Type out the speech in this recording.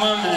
woman